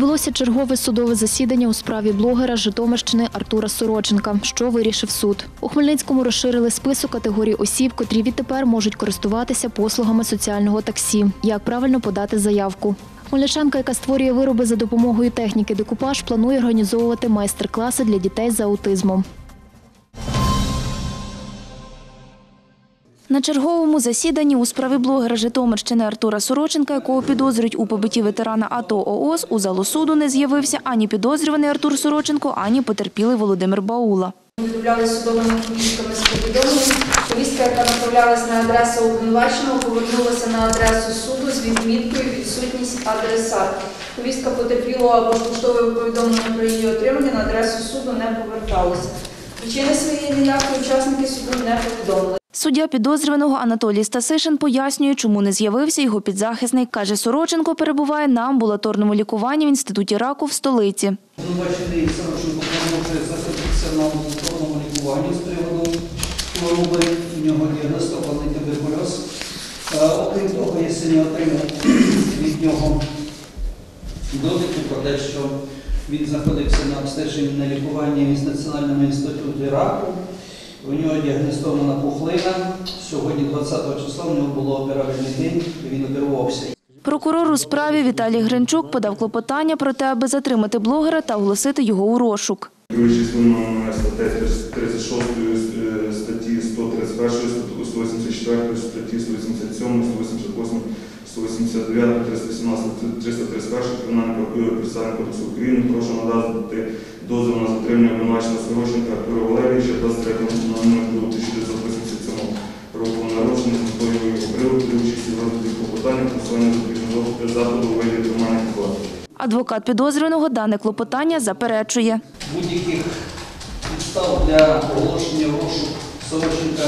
Відбулося чергове судове засідання у справі блогера Житомирщини Артура Сороченка, що вирішив суд. У Хмельницькому розширили список категорій осіб, котрі відтепер можуть користуватися послугами соціального таксі. Як правильно подати заявку? Хмельничанка, яка створює вироби за допомогою техніки декупаж, планує організовувати майстер-класи для дітей з аутизмом. На черговому засіданні у справі блогера Житомирщини Артура Сороченка, якого підозрюють у побитті ветерана АТО ООС, у залу суду не з'явився ані підозрюваний Артур Сороченко, ані потерпілий Володимир Баула. Повідомлялися судовими повістками з повідомленням. Повістка, яка направлялась на адресу обвинуваченого, повернулася на адресу суду з відміткою відсутність адреса. Повістка потерпілого або поштове повідомлення про її отримання на адресу суду не поверталося. Причини своєї неявки учасники суду не повідомили. Суддя підозрюваного Анатолій Стасишин пояснює, чому не з'явився його підзахисний. Каже, Сороченко перебуває на амбулаторному лікуванні в інституті раку в столиці. Звинувачений Сороченко продовжує знаходитися на амбулаторному лікуванні з приводу хвороби. У нього діагностований туберкульоз. Е, Окрім того, я сьогодні отримав від нього довідку про те, що він знаходився на обстеженні на лікуванні в Національному інституті раку. У нього діагностована пухлина. Сьогодні, 20 числа, у нього було операбельний день, і він оперувався. Прокурор у справі Віталій Гринчук подав клопотання про те, аби затримати блогера та оголосити його у розшук. Керуючись вимогами статей 36 е, статті 131, 184, статті 187, 188, 189, 317, 331 Кримінального процесуального кодексу України прошу надати дозвіл на затримання обвинуваченого Сороченка Артура Валерійовича 23 номер 1987 року народження з метою його приводу, керуючись в розгляді клопотання, посилання запобіжного заходу у виді тримання влади. Адвокат підозрюваного дане клопотання заперечує. Будь-яких підстав для оголошення в розшук Сороченка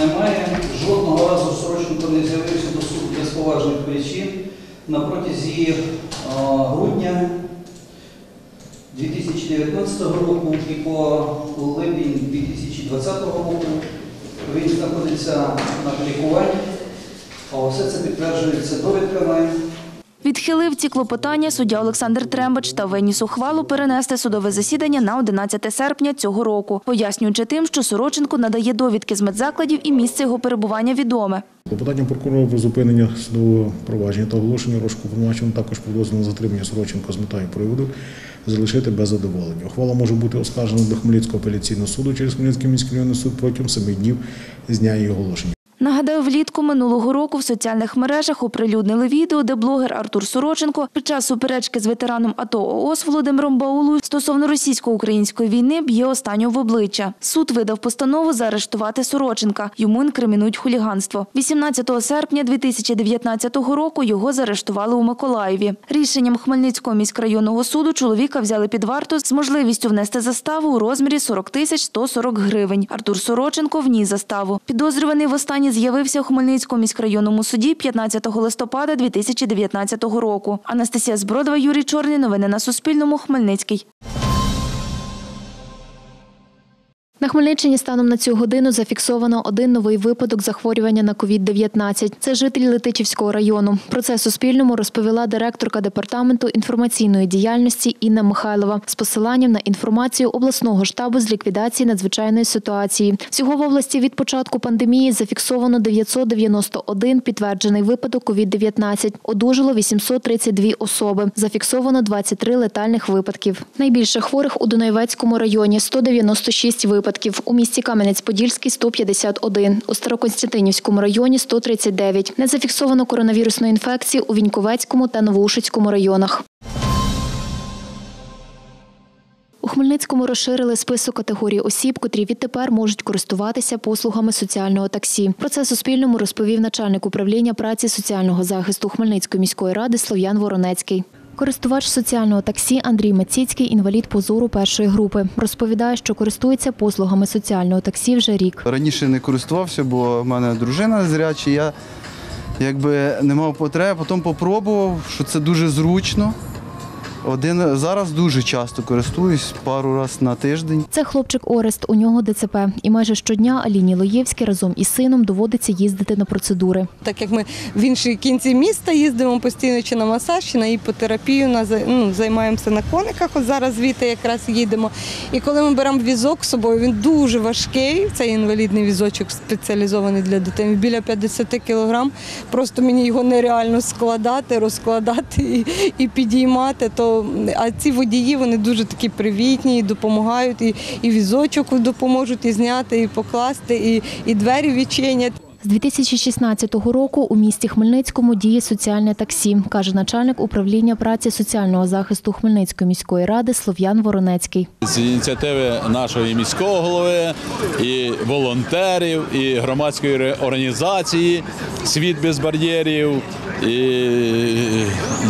немає. Жодного разу Сороченко не з'явився до суду без поважних причин. На протязі е, грудня 2019 року і по липень 2020 року він знаходиться на лікуванні. А Все це підтверджується довідками. Відхилив ці клопотання суддя Олександр Трембач та виніс ухвалу перенести судове засідання на 11 серпня цього року, пояснюючи тим, що Сороченко надає довідки з медзакладів і місце його перебування відоме. Клопотанням прокурора про зупинення судового провадження та оголошення розшуку обвинуваченому також подозрено затримання Сороченко з метою приводу залишити без задоволення. Ухвала може бути оскаржена до Хмельницького апеляційного суду через Хмельницький міський районний суд протягом 7 днів з дня її оголошення. Нагадаю, влітку минулого року в соціальних мережах оприлюднили відео, де блогер Артур Сороченко під час суперечки з ветераном АТО ООС Володимиром Баулою стосовно російсько-української війни б'є останню в обличчя. Суд видав постанову заарештувати Сороченка. Йому інкримінують хуліганство. 18 серпня 2019 року його заарештували у Миколаєві. Рішенням Хмельницького міськрайонного суду чоловіка взяли під варту з можливістю внести заставу у розмірі 40 тисяч 140 гривень. Артур Сороченко вніс заставу. Підозрюваний востаннє з'явився у Хмельницькому міськрайонному суді 15 листопада 2019 року. Анастасія Збродова, Юрій Чорний. Новини на Суспільному. Хмельницький. На Хмельниччині станом на цю годину зафіксовано один новий випадок захворювання на COVID-19. Це житель Летичівського району. Про це Суспільному розповіла директорка департаменту інформаційної діяльності Інна Михайлова з посиланням на інформацію обласного штабу з ліквідації надзвичайної ситуації. Всього в області від початку пандемії зафіксовано 991 підтверджений випадок COVID-19. Одужало 832 особи. Зафіксовано 23 летальних випадків. Найбільше хворих у Дунаєвецькому районі 196 випадків. У місті Кам'янець-Подільський 151, у Староконстантинівському районі 139. Не зафіксовано коронавірусної інфекції у Віньковецькому та Новоушицькому районах. У Хмельницькому розширили список категорій осіб, котрі відтепер можуть користуватися послугами соціального таксі. Про це Суспільному розповів начальник управління праці соціального захисту Хмельницької міської ради Слов'ян Воронецький. Користувач соціального таксі Андрій Маціцький, інвалід позору першої групи, розповідає, що користується послугами соціального таксі вже рік. Раніше не користувався, бо в мене дружина зряча, я якби не мав потреби, потім попробував, що це дуже зручно. Один зараз дуже часто користуюсь, пару разів на тиждень. Це хлопчик Орест. У нього ДЦП. І майже щодня Аліні Лоєвській разом із сином доводиться їздити на процедури. Так як ми в інші кінці міста їздимо постійно чи на масаж, чи на іпотерапію, на ну, займаємося на кониках. От зараз звідти якраз їдемо. І коли ми беремо візок з собою, він дуже важкий. Це інвалідний візочок спеціалізований для дитини, біля 50 кілограм. Просто мені його нереально складати, розкладати і, і підіймати. То, а ці водії вони дуже такі привітні, і допомагають, і, і візочок допоможуть і зняти, і покласти, і, і двері відчинять. З 2016 року у місті Хмельницькому діє соціальне таксі, каже начальник управління праці соціального захисту Хмельницької міської ради Слов'ян Воронецький. З ініціативи нашого міського голови, і волонтерів, і громадської організації Світ без бар'єрів.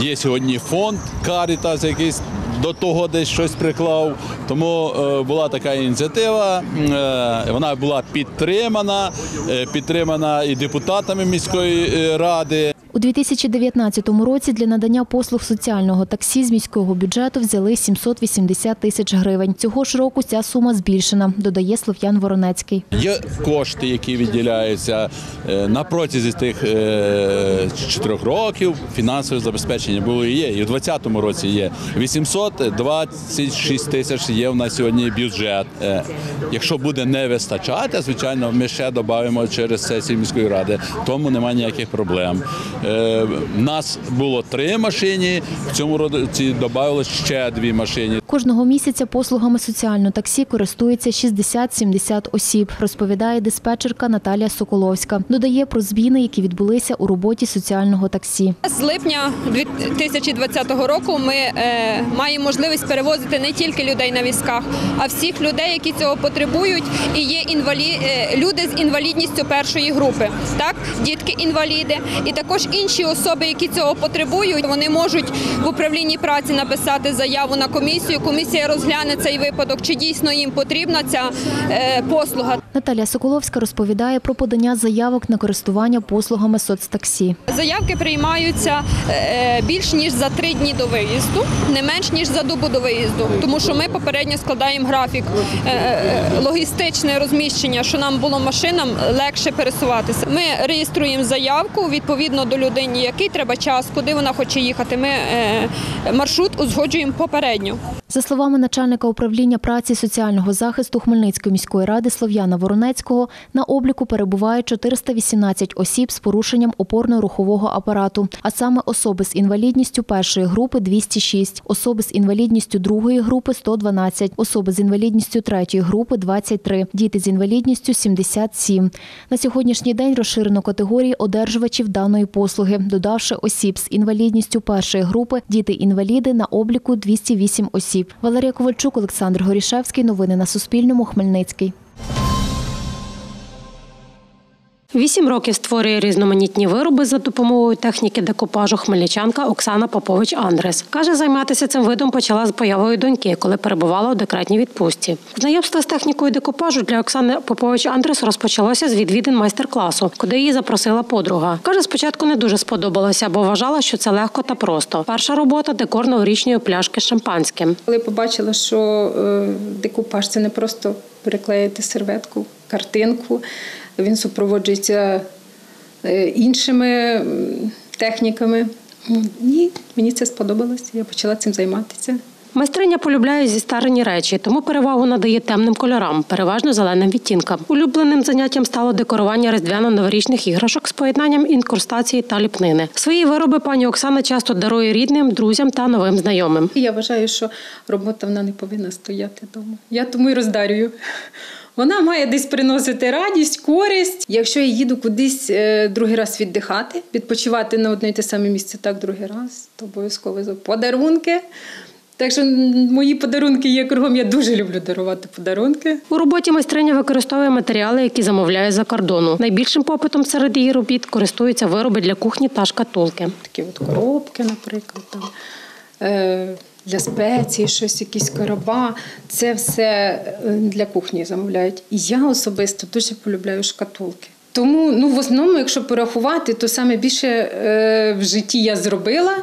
Є сьогодні фонд Карітас, який до того десь щось приклав. Тому е, була така ініціатива. е, Вона була підтримана, е, підтримана і депутатами міської ради. У 2019 році для надання послуг соціального таксі з міського бюджету взяли 780 тисяч гривень. Цього ж року ця сума збільшена, додає Слов'ян Воронецький. Є кошти, які відділяються е, на протязі тих е, чотирьох років. Фінансове забезпечення було і є. І в 2020 році є 826 тисяч. Є в нас сьогодні бюджет. Е, Якщо буде не вистачати, звичайно, ми ще додаємо через сесію міської ради. Тому немає ніяких проблем. Е, У нас було три машини. В цьому році додали ще дві машини. Кожного місяця послугами соціального таксі користується 60-70 осіб, розповідає диспетчерка Наталія Соколовська. Додає про зміни, які відбулися у роботі соціального таксі. З липня 2020 року ми е, маємо можливість перевозити не тільки людей на візках, а всіх людей, які цього потребують, і є інвалі... е, люди з інвалідністю першої групи, так дітки-інваліди, і також інші особи, які цього потребують. Вони можуть в управлінні праці написати заяву на комісію. Комісія розгляне цей випадок, чи дійсно їм потрібна ця е, послуга. Наталія Соколовська розповідає про подання заявок на користування послугами соцтаксі. Заявки приймаються е, більш ніж за три дні до виїзду, не менш ніж за добу до виїзду, тому що ми попередньо складаємо графік е, логістичне розміщення, що нам було машинам легше пересуватися. Ми реєструємо заявку відповідно до людині, який треба час, куди вона хоче їхати. Ми е, маршрут узгоджуємо попередньо. За словами начальника управління праці соціального захисту Хмельницької міської ради Слов'яна Воронецького, на обліку перебуває 418 осіб з порушенням опорно-рухового апарату, а саме особи з інвалідністю першої групи 206, особи з інвалідністю другої групи 112, особи з інвалідністю третьої групи 23, діти з інвалідністю 77. На сьогоднішній день розширено категорії одержувачів даної послуги, додавши осіб з інвалідністю першої групи, діти-інваліди на обліку 208 осіб. Валерія Ковальчук, Олександр Горішевський. Новини на Суспільному. Хмельницький. Вісім років створює різноманітні вироби за допомогою техніки декупажу хмельничанка Оксана Попович Андрес. Каже, займатися цим видом почала з появою доньки, коли перебувала у декретній відпустці. Знайомство з технікою декупажу для Оксани Попович Андрес розпочалося з відвідин майстер-класу, куди її запросила подруга. Каже, спочатку не дуже сподобалося, бо вважала, що це легко та просто. Перша робота декор новорічної пляшки з шампанським. Коли побачила, що е, декупаж це не просто переклеїти серветку, картинку, він супроводжується е, іншими техніками. Ні, мені це сподобалось. Я почала цим займатися. Майстриня полюбляє зістарені речі, тому перевагу надає темним кольорам, переважно зеленим відтінкам. Улюбленим заняттям стало декорування різдвяно-новорічних іграшок з поєднанням інкрустації та ліпнини. Свої вироби пані Оксана часто дарує рідним, друзям та новим знайомим. Я вважаю, що робота вона не повинна стояти вдома. Я тому і роздарюю. Вона має десь приносити радість, користь. Якщо я їду кудись е, другий раз віддихати, відпочивати на одне й те саме місце так другий раз, то обов'язково за подарунки. Так що мої подарунки є кругом. Я дуже люблю дарувати подарунки. У роботі майстриня використовує матеріали, які замовляє за кордону. Найбільшим попитом серед її робіт користуються вироби для кухні та шкатулки. Такі от коробки, наприклад, там, е, для спецій, щось, якісь короба. Це все е, для кухні замовляють. І я особисто дуже полюбляю шкатулки. Тому, ну, в основному, якщо порахувати, то саме більше е, в житті я зробила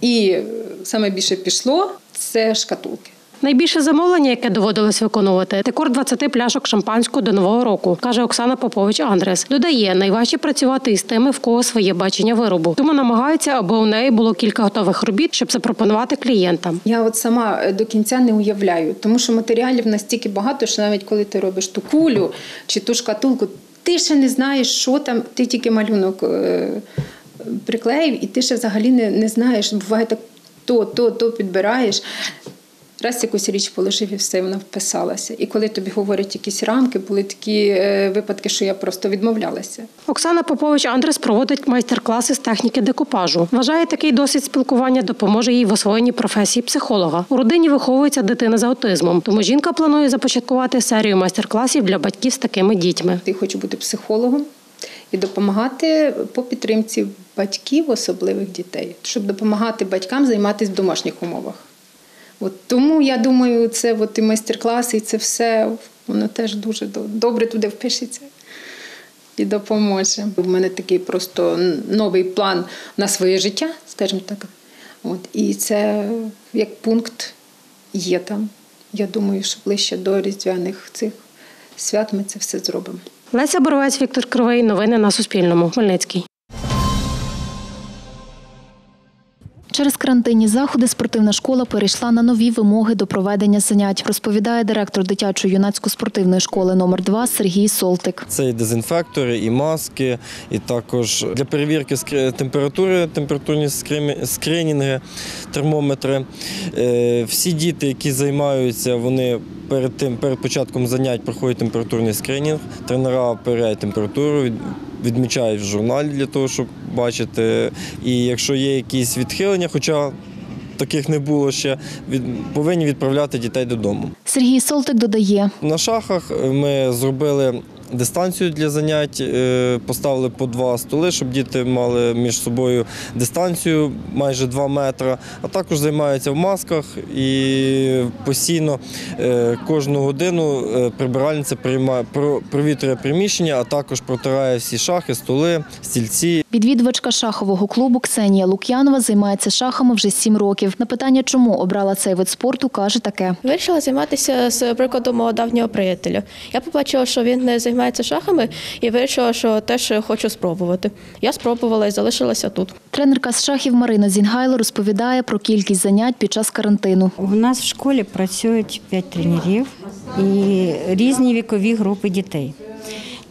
і саме більше пішло це шкатулки. Найбільше замовлення, яке доводилось виконувати, декор 20 пляшок шампанського до нового року, каже Оксана Попович Андрес. Додає, найважче працювати із тими, в кого своє бачення виробу. Тому намагаються, аби у неї було кілька готових робіт, щоб запропонувати клієнтам. Я от сама е, до кінця не уявляю, тому що матеріалів настільки багато, що навіть коли ти робиш ту кулю чи ту шкатулку, ти ще не знаєш, що там, ти тільки малюнок е, приклеїв, і ти ще взагалі не, не знаєш. Буває так то, то, то підбираєш. Раз якусь річ положив і все, вона вписалася. І коли тобі говорять якісь рамки, були такі е, випадки, що я просто відмовлялася. Оксана Попович Андрес проводить майстер-класи з техніки декупажу. Вважає, такий досвід спілкування допоможе їй в освоєнні професії психолога. У родині виховується дитина з аутизмом, тому жінка планує започаткувати серію майстер-класів для батьків з такими дітьми. Я хочу бути психологом і допомагати по підтримці батьків, особливих дітей, щоб допомагати батькам займатися в домашніх умовах. От тому я думаю, це от і майстер-класи, і це все воно теж дуже до- добре туди впишеться і допоможе. У мене такий просто новий план на своє життя, скажімо так. От, і це як пункт є там. Я думаю, що ближче до різдвяних цих свят ми це все зробимо. Леся Боровець, Віктор Кривий. Новини на Суспільному. Хмельницький. Через карантинні заходи спортивна школа перейшла на нові вимоги до проведення занять, розповідає директор дитячої юнацько-спортивної школи номер 2 Сергій Солтик. Це і дезінфектори, і маски, і також для перевірки температури, температурні скринінги, термометри. Е, Всі діти, які займаються, вони перед тим, перед початком занять проходять температурний скринінг. Тренера перевіряють температуру, відмічають в журналі для того, щоб бачити. І якщо є якісь відхилення, хоча таких не було ще, від, повинні відправляти дітей додому. Сергій Солтик додає, На шахах ми зробили дистанцію для занять, е, поставили по два столи, щоб діти мали між собою дистанцію майже 2 метри, а також займаються в масках і постійно е, кожну годину е, прибиральниця приймає, про- провітрює приміщення, а також протирає всі шахи, столи, стільці. відвідувачка шахового клубу Ксенія Лук'янова займається шахами вже 7 років. На питання, чому обрала цей вид спорту, каже таке. Вирішила займатися з прикладу мого давнього приятеля. Я побачила, що він не займається шахами, і вирішила, що теж хочу спробувати. Я спробувала і залишилася тут. Тренерка з шахів Марина Зінгайло розповідає про кількість занять під час карантину. У нас в школі працюють п'ять тренерів і різні вікові групи дітей.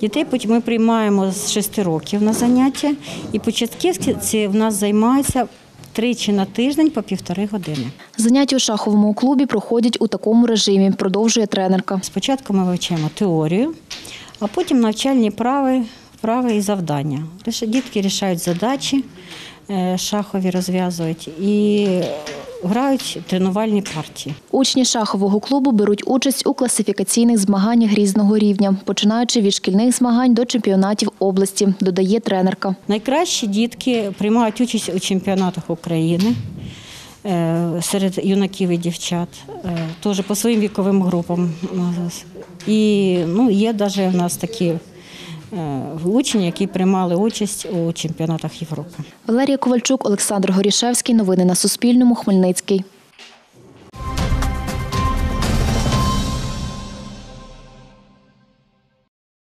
Дітей ми приймаємо з 6 років на заняття, і початківці в нас займаються тричі на тиждень по півтори години. Заняття у шаховому клубі проходять у такому режимі, продовжує тренерка. Спочатку ми вивчаємо теорію, а потім навчальні прави, вправи і завдання. Дітки рішають задачі, е, шахові розв'язують і грають тренувальні партії. Учні шахового клубу беруть участь у класифікаційних змаганнях різного рівня, починаючи від шкільних змагань до чемпіонатів області, додає тренерка. Найкращі дітки приймають участь у чемпіонатах України е, серед юнаків і дівчат, е, теж по своїм віковим групам. І ну, є навіть у нас такі е, учні, які приймали участь у чемпіонатах Європи. Валерія Ковальчук, Олександр Горішевський. Новини на Суспільному. Хмельницький.